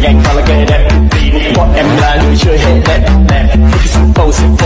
nhanh hoặc là gây đẹp. Vì bọn em là người chơi hệ đẹp. Đẹp thích bầu pose photo